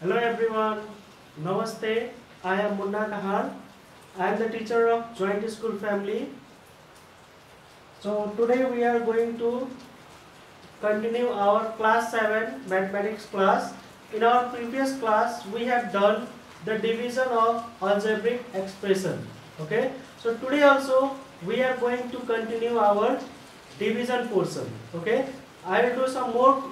Hello everyone. Namaste. I am Munna Kahar. I am the teacher of Joint School Family. So today we are going to continue our class 7 mathematics class. In our previous class we have done the division of algebraic expression. Okay. So today also we are going to continue our division portion. Okay. I will do some more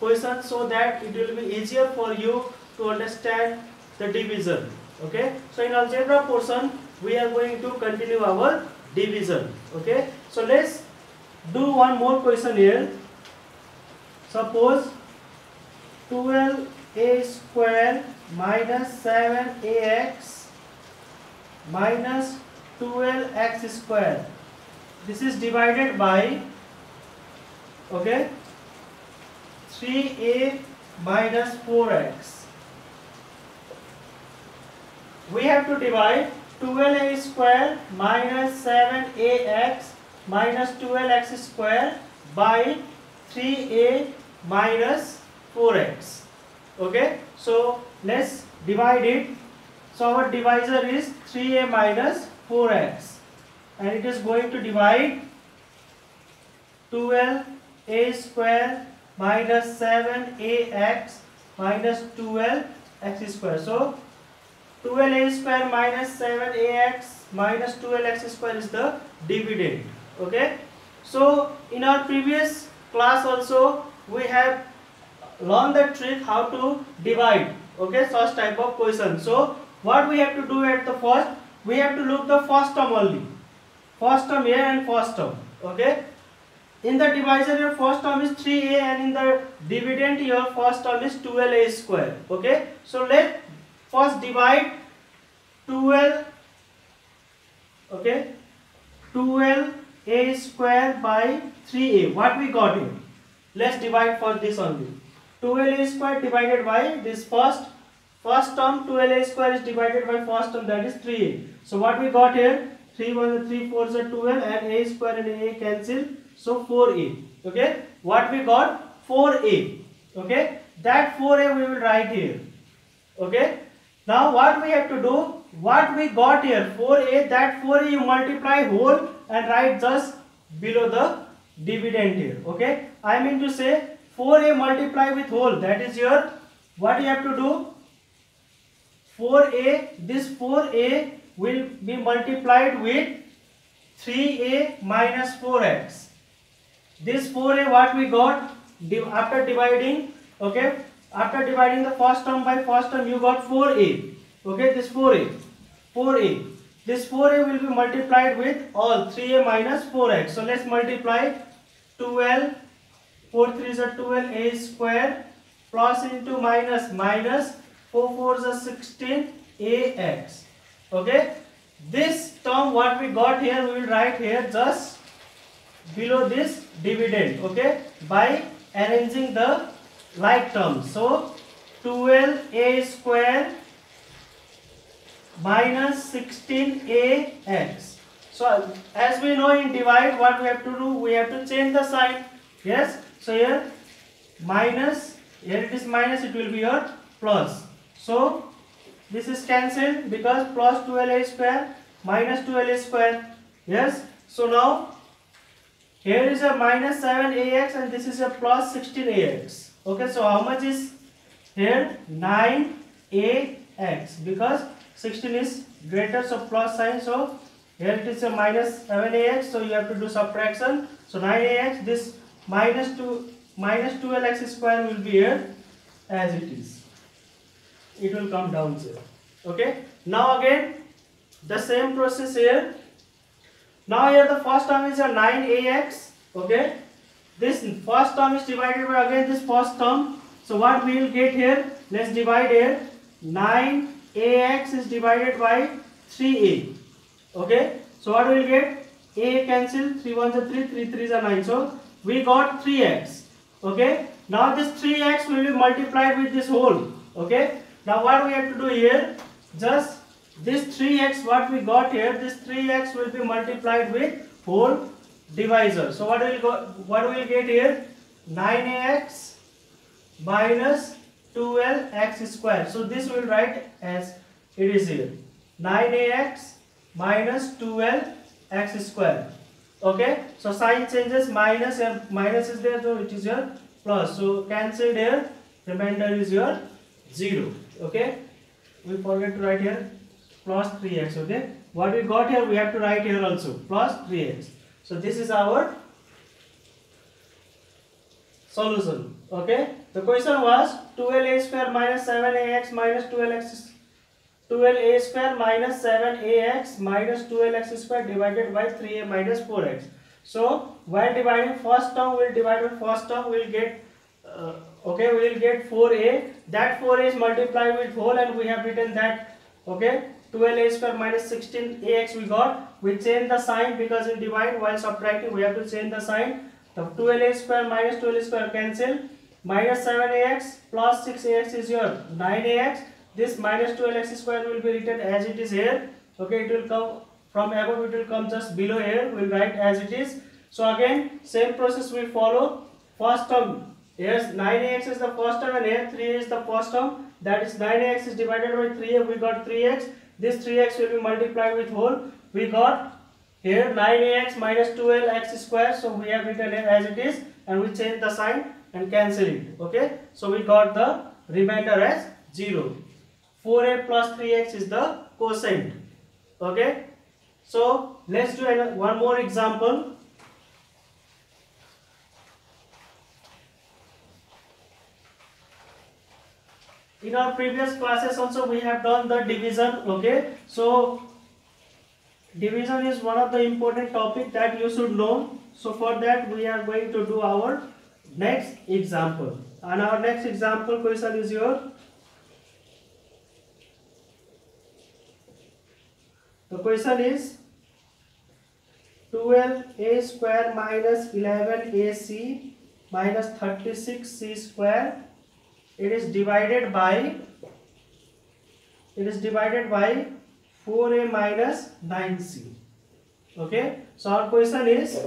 questions so that it will be easier for you to understand the division okay? So in algebra portion we are going to continue our division okay? So let's do one more question here. Suppose 12a square minus 7ax minus 12x square. This is divided by okay? 3a minus 4x we have to divide 12a square minus 7ax minus 12x square by 3a minus 4x okay? So let's divide it. So our divisor is 3a minus 4x and it is going to divide 12a square minus 7ax minus 12x square. So 12a square minus 7ax minus 12x square is the dividend okay? So in our previous class also we have learned the trick how to divide okay? Such type of question. So what we have to do at the first we have to look the first term only. First term here and first term okay? In the divisor your first term is 3a and in the dividend your first term is 12a square okay? So let first divide 12 okay? 12 a square by 3a what we got here? Let's divide for this only. 12 a square divided by this first first term 12 a square is divided by first term that is 3a so what we got here? 3 1 3 4 is 12 and a square and a cancel so 4a okay? What we got? 4a okay? That 4a we will write here okay? Now what we have to do what we got here? 4a that 4a you multiply whole and write just below the dividend here okay? I mean to say 4a multiply with whole that is your what you have to do? 4a this 4a will be multiplied with 3a minus 4x this 4a what we got? After dividing okay? After dividing the first term by first term you got 4a okay this 4a 4a this 4a will be multiplied with all 3a minus 4x so let's multiply 12 4 3 is a 12 a square. Plus into minus minus 4 4 is a 16 ax okay? This term what we got here we will write here just below this dividend okay? By arranging the like terms so 12 a square minus 16ax. So as we know in divide what we have to do? We have to change the sign. Yes? So here minus here it is minus it will be your plus. So this is cancelled because plus 12a square minus 12a square. Yes? So now here is a minus 7ax and this is a plus 16ax okay? So how much is here? 9ax because 16 is greater so plus sign so here it is a minus 7ax so you have to do subtraction. So 9ax this minus 2 minus 12x square will be here as it is. It will come down here okay? Now again the same process here. Now here the first term is a 9ax okay? This first term is divided by again this first term. So what we will get here? Let's divide here. 9 ax is divided by 3a okay? So what we will get? A cancel 3 1 is 3 3 3 is 9 so we got 3x okay? Now this 3x will be multiplied with this whole. Okay? Now what we have to do here? Just this 3x what we got here this 3x will be multiplied with whole divisor. So what will what we will get here? 9ax minus 12x square. So this will write as it is here 9ax minus 12x square. Okay, so sign changes minus and minus is there, so it is your plus. So cancel here, remainder is your 0. Okay, we forget to write here plus 3x. Okay, what we got here we have to write here also plus 3x. So this is our solution. Okay, the question was 12a square minus 7ax minus 12x 12a square minus 7ax minus 12x square divided by 3a minus 4x. So while dividing first term, we'll divide by first term, we'll get uh, okay, we will get 4a. That 4a is multiplied with whole, and we have written that okay, 12a square minus 16ax we got. We change the sign because in divide while subtracting we have to change the sign. The 12a square minus 12a square cancel. Minus 7ax plus 6ax is your 9ax this minus 12x square will be written as it is here. Okay it will come from above it will come just below here. We'll write as it is. So again same process we follow. First term yes 9x is the first term and here 3 is the first term. That is 9x is divided by 3 we got 3x this 3x will be multiplied with whole. We got here 9ax minus 12x square. So we have written it as it is and we change the sign and cancel it okay? So we got the remainder as 0 4a plus 3x is the quotient okay? So let's do one more example. In our previous classes also we have done the division okay? So division is one of the important topic that you should know. So for that we are going to do our next example. And our next example question is your? The question is 12a square minus 11ac minus 36c square. It is divided by it is divided by 4a minus 9c okay? So our question is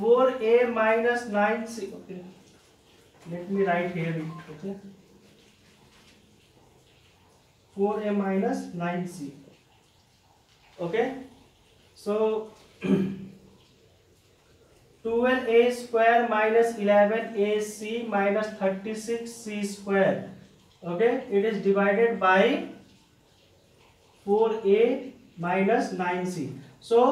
four A minus nine C, okay. Let me write here it okay four A minus nine C, okay? So twelve A square minus eleven A C minus thirty six C square okay it is divided by four A minus nine C so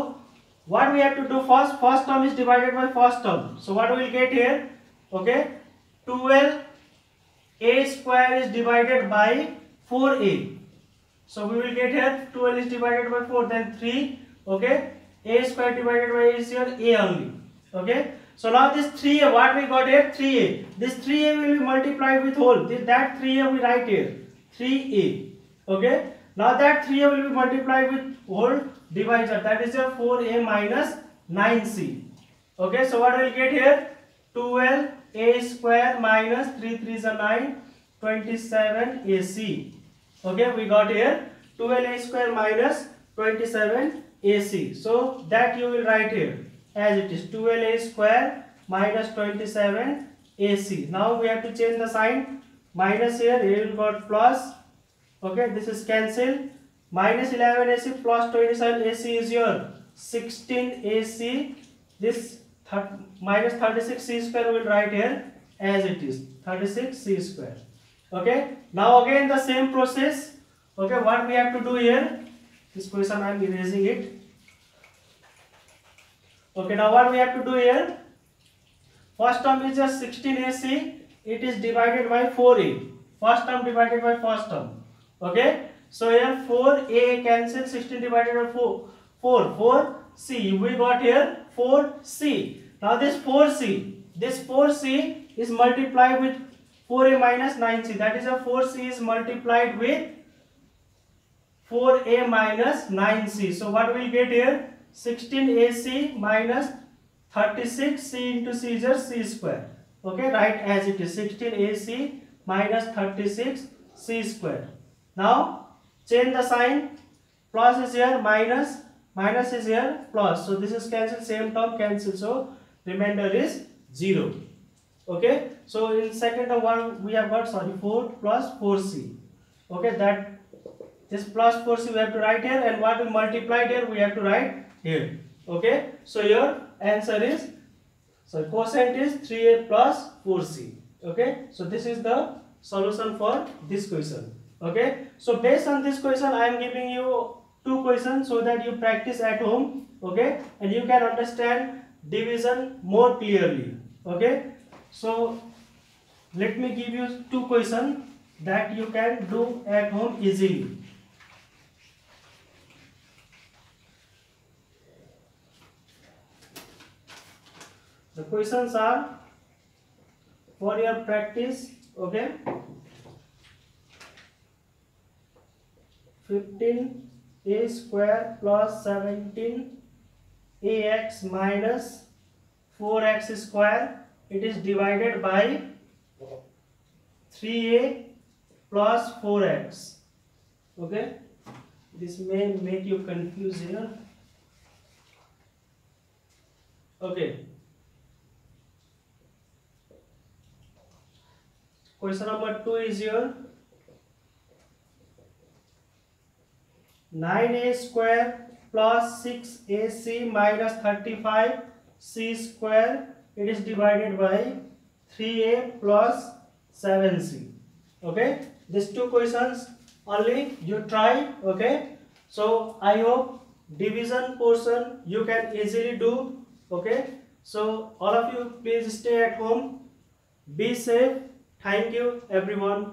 what we have to do first? First term is divided by first term. So what we will get here? Okay? 12 a square is divided by 4a so we will get here. 12 is divided by 4 then 3 okay? A square divided by a is your a only. Okay? So now this 3a what we got here? 3a this 3a will be multiplied with whole. This, that 3a we write here. 3a okay now that 3a will be multiplied with whole divisor. That is your 4a minus 9c okay so what we will get here? 12 a square minus 3 3 is a 9 27 ac okay we got here 12a square minus 27 ac so that you will write here as it is 12a square minus 27 ac now we have to change the sign. Minus here here we got plus okay this is cancelled minus 11 ac plus 27 ac is your 16 ac this minus 36 c square will write here as it is 36 c square. Okay now again the same process. Okay what we have to do here? This question i am erasing it. Okay now what we have to do here? First term is just 16ac it is divided by 4a first term divided by first term okay? So here 4a cancel 16 divided by 4 4 4c we got here 4c now this 4c this 4c is multiplied with 4a minus 9c that is a 4c is multiplied with 4a minus 9c so what we'll get here? 16ac minus 36c into c is c square. Okay? Write as it is. 16ac minus 36c square now change the sign. Plus is here minus. Minus is here plus. So this is cancel same term cancel so remainder is 0 okay? So in second one we have got sorry 4 plus 4c okay? That this plus 4c we have to write here. And what we multiplied here we have to write here. Okay? So your answer is so quotient is 3a plus 4c okay? So this is the solution for this question okay? So based on this question i am giving you two questions so that you practice at home. Okay? And you can understand division more clearly. Okay? So let me give you two questions that you can do at home easily. The questions are for your practice, okay? 15 a square plus 17 ax minus 4x square it is divided by 3a plus 4x okay? This may make you confused here okay. Question number 2 is here 9a square plus 6ac minus 35c square it is divided by 3a plus 7c okay? These two questions only you try okay? So i hope division portion you can easily do okay? So all of you please stay at home. Be safe. Thank you everyone